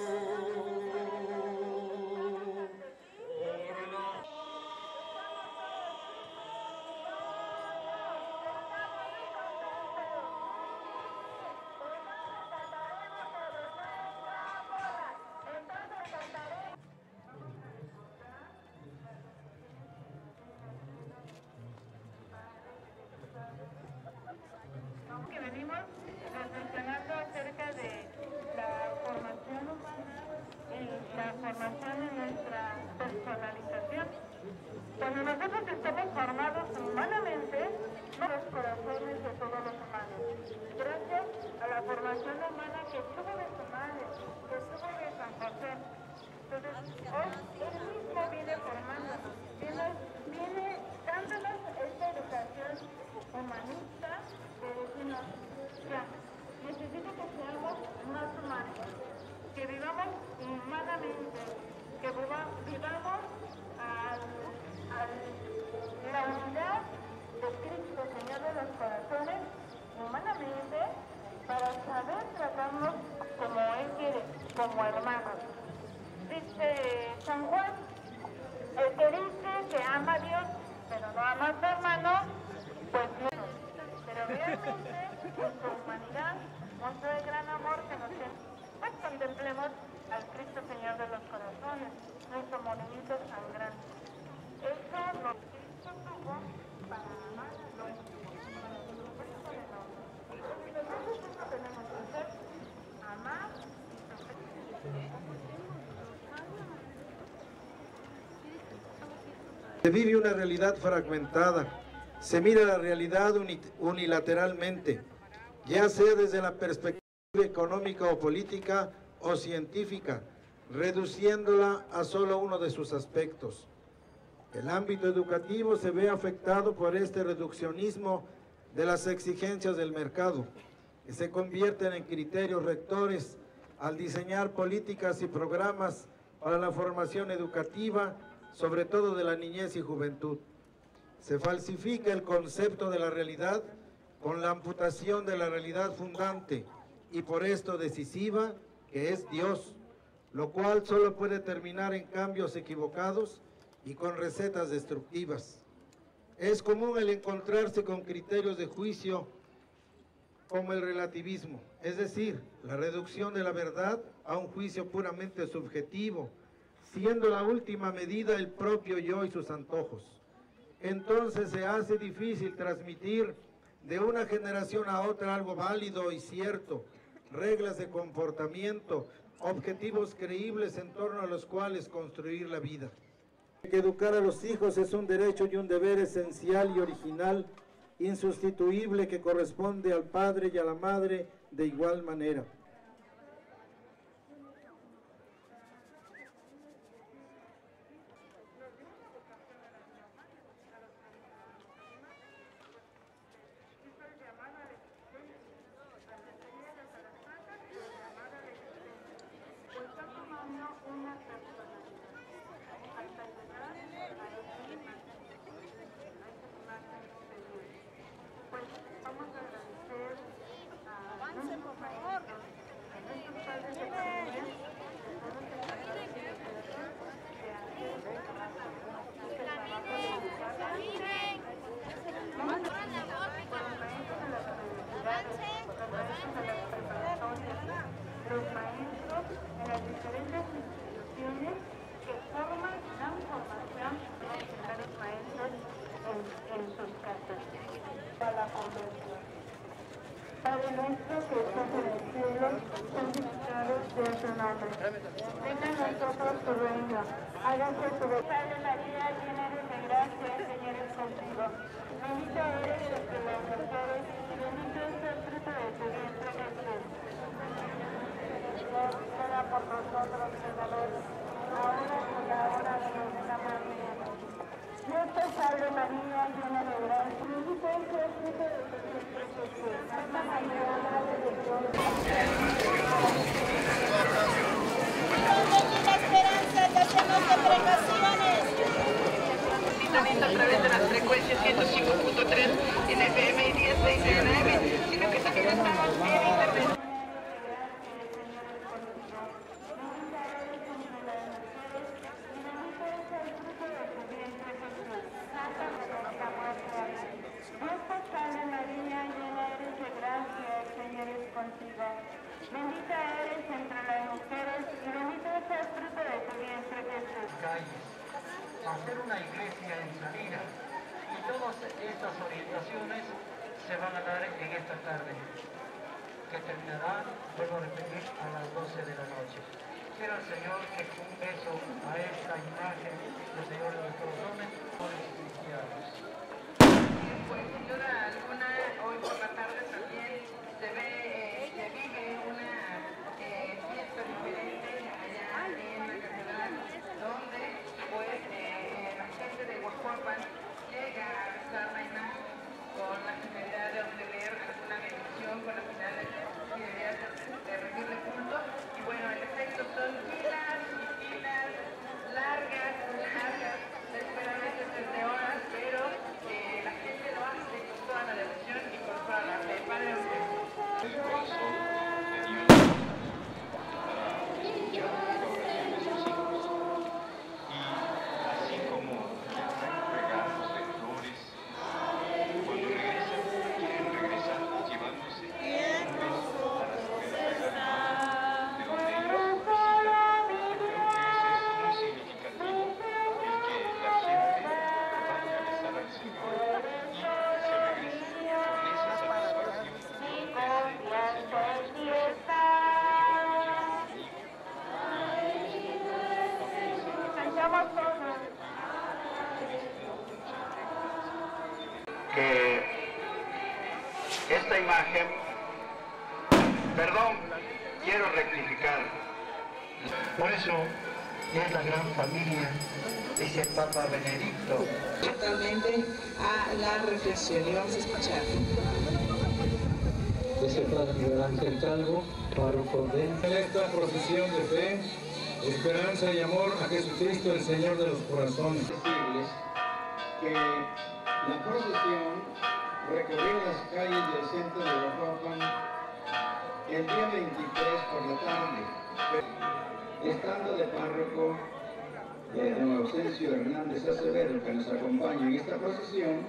Oh. A la formación humana que tuvo de su madre, que tuvo de San José. Entonces, hoy él mismo viene formándonos, viene, viene dándonos esta educación humanista de decirnos, ya, necesito que seamos más humanos, que vivamos humanamente, que viva- vivamos al, al, la unidad de Cristo, Señor de los corazones, humanamente, para saber tratarnos como Él quiere, como hermanos. Dice San Juan, el que dice que ama a Dios, pero no ama a su hermano, pues no. Pero realmente, en su humanidad, mostró el gran amor que nos tiene. Pues contemplemos al Cristo Señor de los corazones, nuestro morenito sangrante. Eso lo que Cristo tuvo para amar a los para su propósito de nosotros. Entonces, eso tenemos que hacer, amar y Se vive una realidad fragmentada, se mira la realidad uni- unilateralmente, ya sea desde la perspectiva económica o política o científica, reduciéndola a solo uno de sus aspectos. El ámbito educativo se ve afectado por este reduccionismo de las exigencias del mercado, que se convierten en criterios rectores al diseñar políticas y programas para la formación educativa, sobre todo de la niñez y juventud. Se falsifica el concepto de la realidad con la amputación de la realidad fundante y por esto decisiva, que es Dios, lo cual solo puede terminar en cambios equivocados y con recetas destructivas. Es común el encontrarse con criterios de juicio como el relativismo, es decir, la reducción de la verdad a un juicio puramente subjetivo, siendo la última medida el propio yo y sus antojos. Entonces se hace difícil transmitir de una generación a otra algo válido y cierto, reglas de comportamiento, objetivos creíbles en torno a los cuales construir la vida. Que educar a los hijos es un derecho y un deber esencial y original, insustituible que corresponde al padre y a la madre de igual manera. los maestros en las diferentes instituciones que forman la formación de los maestros en, en sus casas. Para la conversión. Padre nuestro que estás en el cielo, santificado sea tu nombre. Venga a nosotros tu reino. Hágase tu voluntad de María, llena de gracia, el Señor es contigo. Bendita eres entre las mujeres y bendito es el fruto de tu vientre, Jesús. Señor, ruega por nosotros, pecadores, ahora y en la hora de nuestra muerte. Dios te salve María, llena de gracia, bendito es el fruto de tu vientre, Jesús. Santa María, Madre de Dios, y la esperanza de hacernos de precauciones. También a través de las frecuencias 105.3 en FM y 1069, sino que también estamos en internet. Dios te salve María, llena eres de gracia, el Señor es contigo. Bendita eres entre las mujeres y bendito es el fruto de tu vientre Jesús. calles, hacer una iglesia en salida. Y todas estas orientaciones se van a dar en esta tarde, que terminará, vuelvo a repetir, a las 12 de la noche. Quiero al Señor que un beso a esta imagen del Señor de nuestros hombres, cristianos. Pues sin Por eso es la gran familia, dice el Papa Benedicto. Totalmente a la reflexión y vamos a escuchar. Dice Padre Miguel Ángel Calvo, párroco de... En esta procesión de fe, esperanza y amor a Jesucristo, el Señor de los corazones. decirles que la procesión recorrió las calles del centro de Oaxaca el día 23 por la tarde, estando de párroco eh, don Ausencio Hernández Acevedo, que nos acompaña en esta procesión,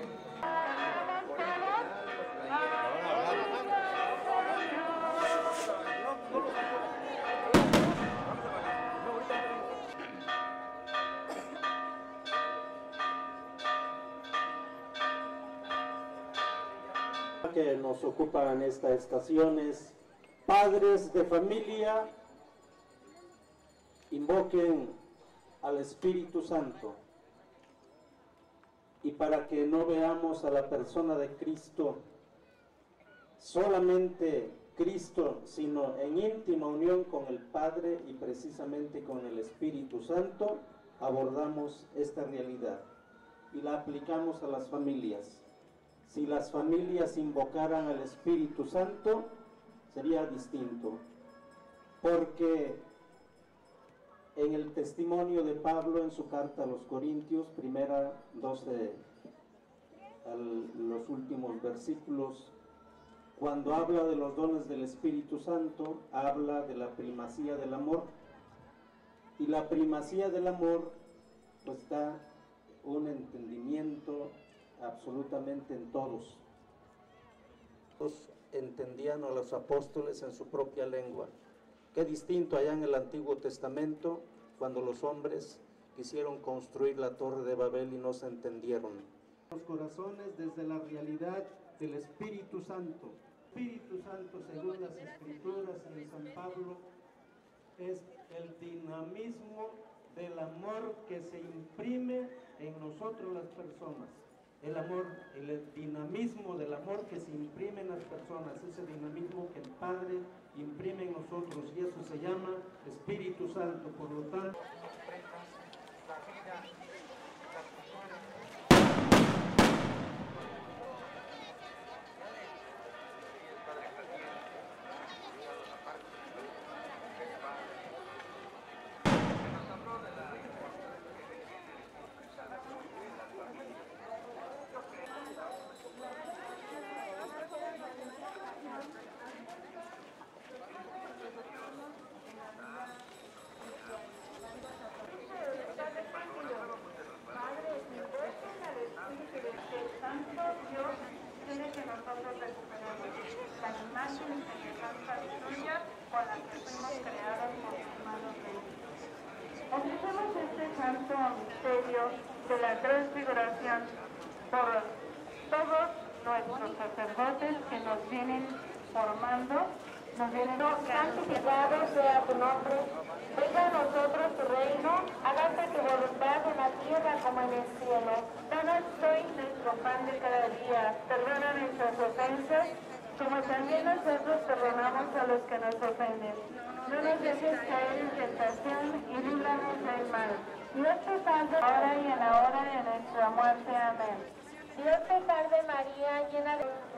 que nos ocupan esta estación es padres de familia invoquen al Espíritu Santo y para que no veamos a la persona de Cristo solamente Cristo, sino en íntima unión con el Padre y precisamente con el Espíritu Santo, abordamos esta realidad y la aplicamos a las familias. Si las familias invocaran al Espíritu Santo, sería distinto. Porque en el testimonio de Pablo en su carta a los Corintios, primera 12, al- los últimos versículos, cuando habla de los dones del Espíritu Santo, habla de la primacía del amor. Y la primacía del amor, pues da un entendimiento absolutamente en todos. Todos entendían a los apóstoles en su propia lengua. Qué distinto allá en el Antiguo Testamento, cuando los hombres quisieron construir la torre de Babel y no se entendieron. Los corazones desde la realidad del Espíritu Santo. Espíritu Santo, según las Escrituras en San Pablo, es el dinamismo del amor que se imprime en nosotros las personas. El amor, el dinamismo del amor que se imprime en las personas, ese dinamismo que el Padre imprime en nosotros y eso se llama Espíritu Santo. Por lo tanto, la vida, las personas Santo Dios quiere que nosotros recuperemos la imagen y semejanza suya con la que fuimos creados por sus manos de Dios. Ofrecemos este santo misterio de la transfiguración por todos nuestros sacerdotes que nos vienen formando, nos vienen santificado sea tu nombre, venga a nosotros tu reino, hágase tu voluntad en la tierra como en el cielo. Danos hoy nuestro pan de cada día, perdona nuestras ofensas, como también nosotros perdonamos a los que nos ofenden. No nos dejes caer en tentación y líbranos del mal. Dios te salve, ahora y en la hora de nuestra muerte. Amén. Dios te salve María, llena de...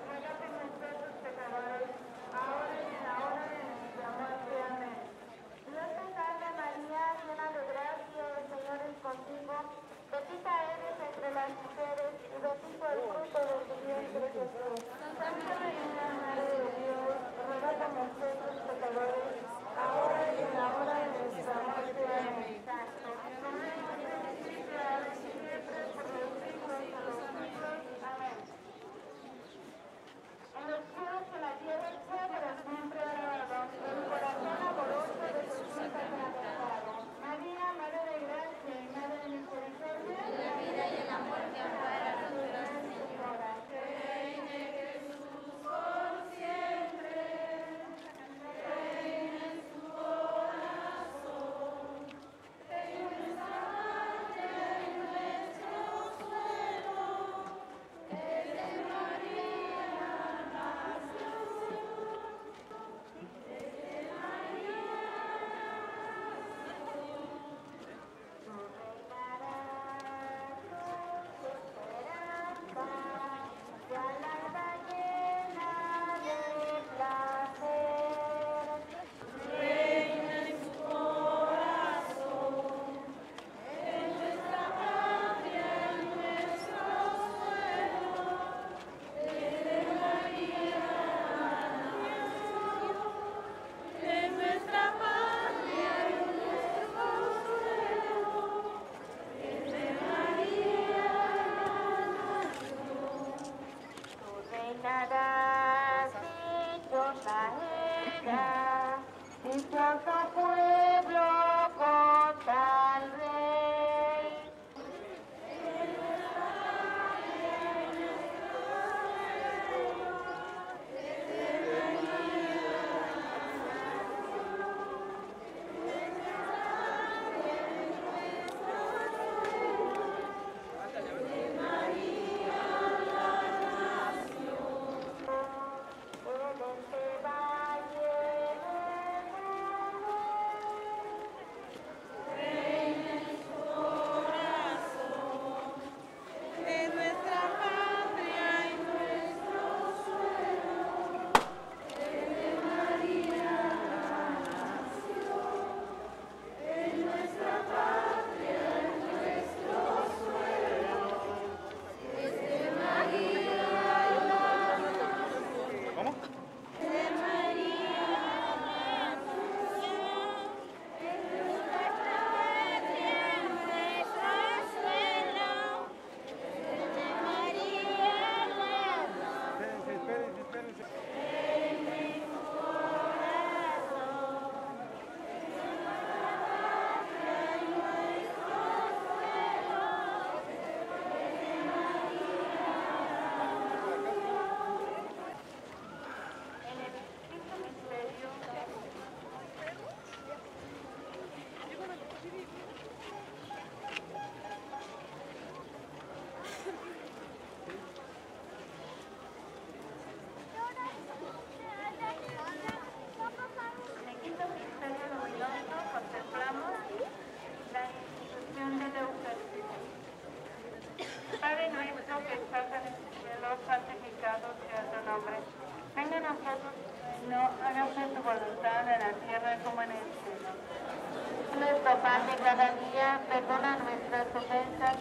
cada día, perdona nuestras ofensas,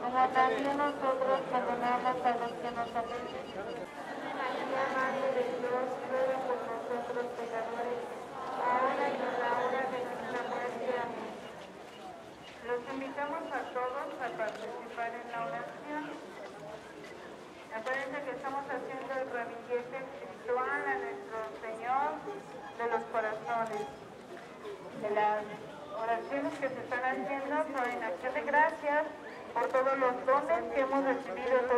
como también nosotros perdonamos a los que nos ofenden. María, de Dios, ruega por nosotros dones que hemos recibido todos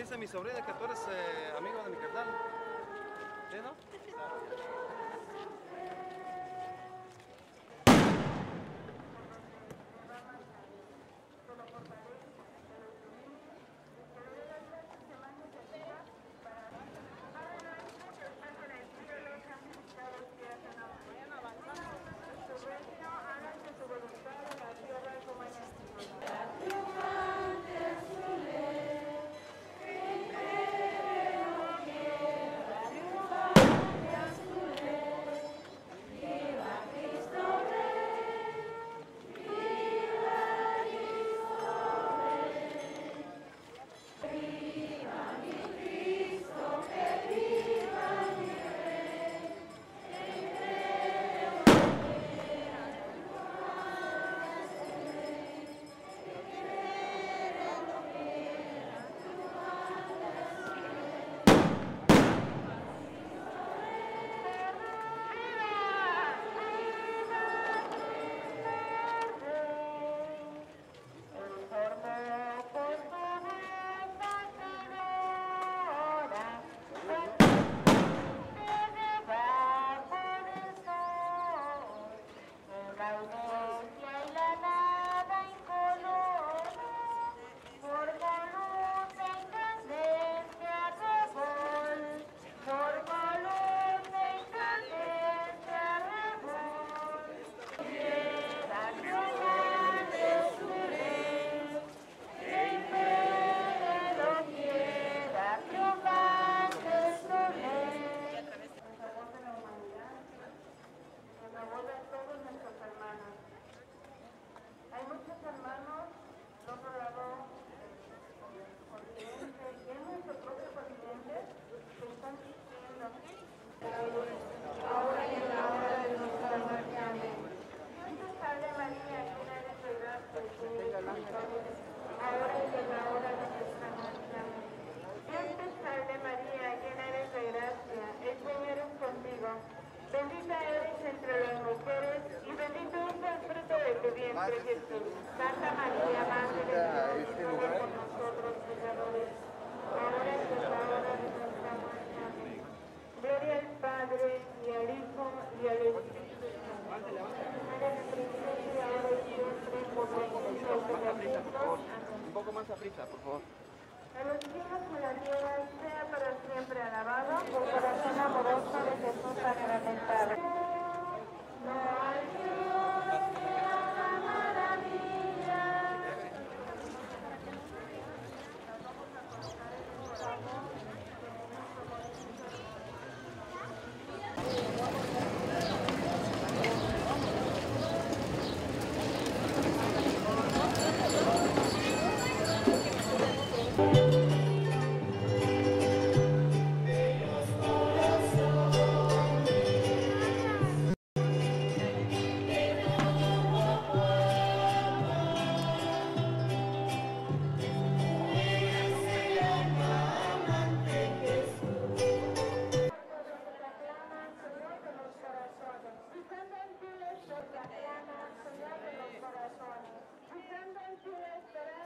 Dice mi sobrina que tú eres eh, amigo de mi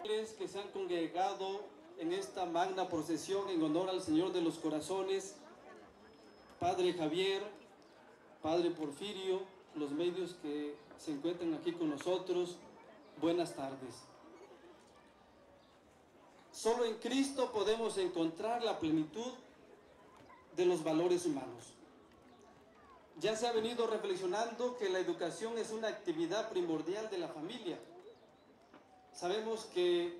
que se han congregado en esta magna procesión en honor al Señor de los Corazones, Padre Javier, Padre Porfirio, los medios que se encuentran aquí con nosotros, buenas tardes. Solo en Cristo podemos encontrar la plenitud de los valores humanos. Ya se ha venido reflexionando que la educación es una actividad primordial de la familia. Sabemos que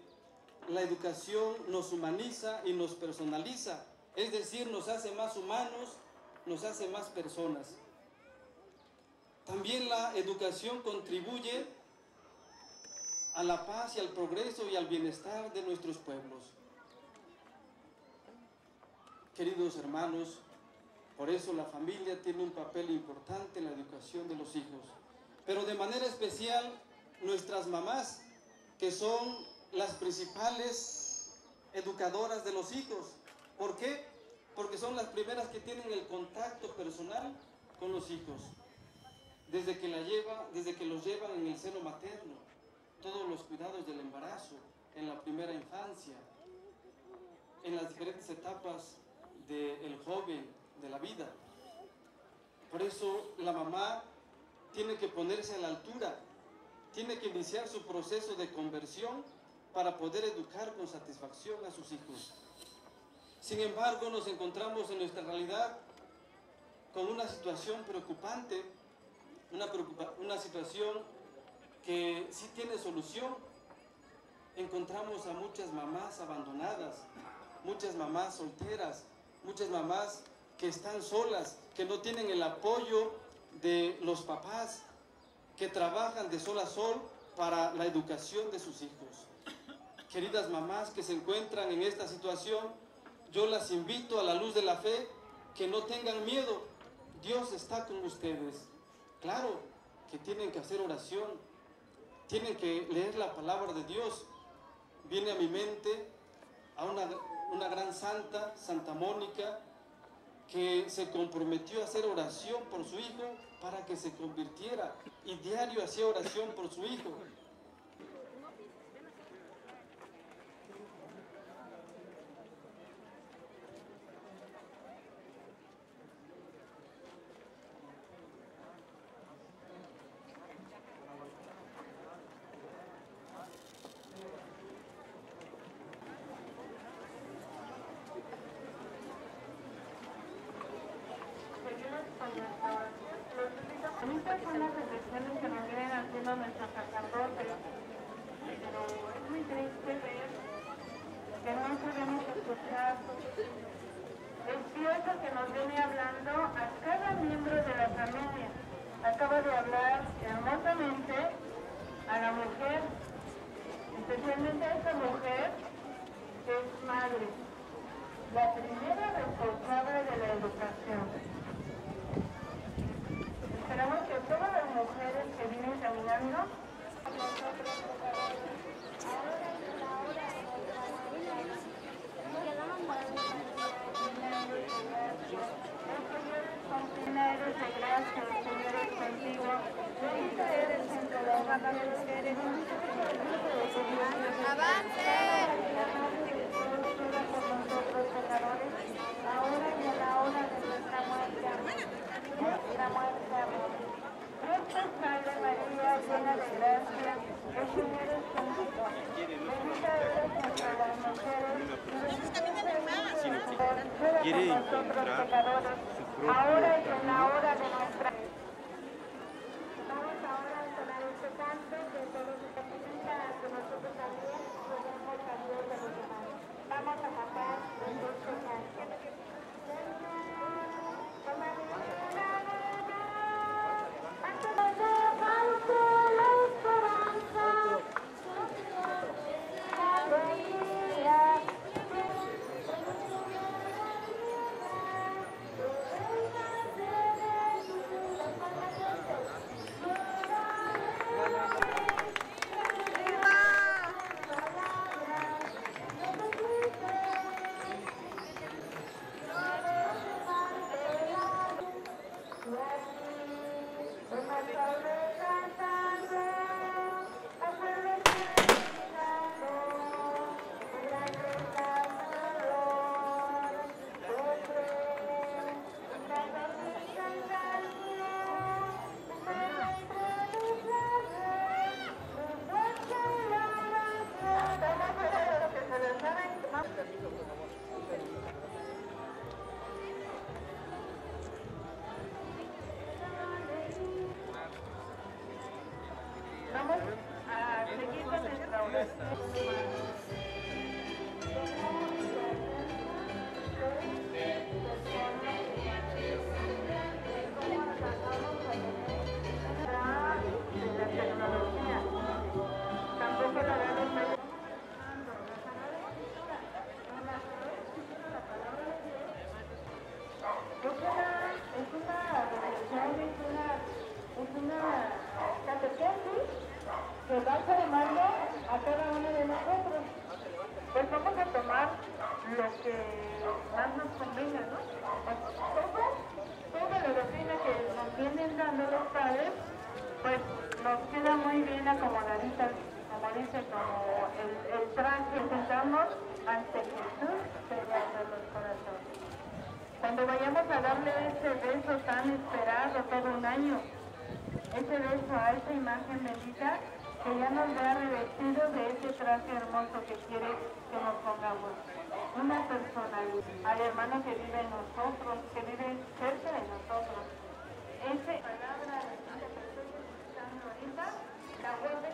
la educación nos humaniza y nos personaliza, es decir, nos hace más humanos, nos hace más personas. También la educación contribuye a la paz y al progreso y al bienestar de nuestros pueblos. Queridos hermanos, por eso la familia tiene un papel importante en la educación de los hijos, pero de manera especial nuestras mamás, que son las principales educadoras de los hijos. ¿Por qué? Porque son las primeras que tienen el contacto personal con los hijos. Desde que, la lleva, desde que los llevan en el seno materno, todos los cuidados del embarazo, en la primera infancia, en las diferentes etapas del joven, de la vida. Por eso la mamá tiene que ponerse a la altura, tiene que iniciar su proceso de conversión para poder educar con satisfacción a sus hijos. Sin embargo, nos encontramos en nuestra realidad con una situación preocupante, una, una situación que sí tiene solución. Encontramos a muchas mamás abandonadas, muchas mamás solteras, muchas mamás que están solas, que no tienen el apoyo de los papás, que trabajan de sol a sol para la educación de sus hijos. Queridas mamás que se encuentran en esta situación, yo las invito a la luz de la fe que no tengan miedo. Dios está con ustedes. Claro que tienen que hacer oración, tienen que leer la palabra de Dios. Viene a mi mente a una, una gran santa, Santa Mónica, que se comprometió a hacer oración por su hijo para que se convirtiera y diario hacía oración por su hijo. Estas son las reflexiones que nos vienen haciendo nuestros sacerdotes, pero es muy triste ver que no sabemos escuchar. Es Dios el que nos viene hablando a cada miembro de la familia. Acaba de hablar hermosamente a la mujer, especialmente a esta mujer que es madre, la primera responsable de la educación. Su propio ahora y en la hora de nuestra... Vamos ahora a entonar este canto que solo se que nosotros también ayudar a los demás. Vamos a lo que más nos convenga, ¿no? Todo, toda la doctrina que nos vienen dando los padres, pues nos queda muy bien acomodadita, como dice, como el, el traje que sentamos ante Jesús, sellando los corazones. Cuando vayamos a darle ese beso tan esperado todo un año, ese beso a esa imagen bendita que ya nos vea revestidos de ese traje hermoso que quiere que nos pongamos. Una personalidad, al hermano que vive en nosotros, que vive cerca de nosotros. Esa palabra que estoy ahorita, la guarde